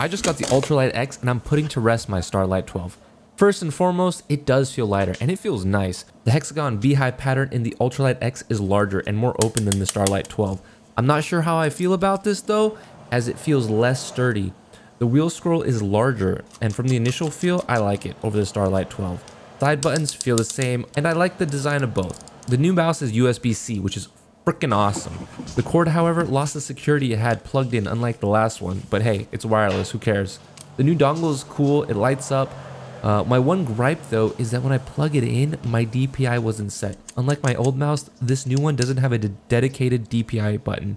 I just got the Ultralight X and I'm putting to rest my Starlight 12. First and foremost, it does feel lighter and it feels nice. The hexagon V-Hive pattern in the Ultralight X is larger and more open than the Starlight 12. I'm not sure how I feel about this though, as it feels less sturdy. The wheel scroll is larger, and from the initial feel, I like it over the Starlight 12. Side buttons feel the same, and I like the design of both. The new mouse is USB-C, which is freaking awesome. The cord, however, lost the security it had plugged in unlike the last one, but hey, it's wireless, who cares. The new dongle is cool, it lights up. Uh, my one gripe though is that when I plug it in, my DPI wasn't set. Unlike my old mouse, this new one doesn't have a dedicated DPI button.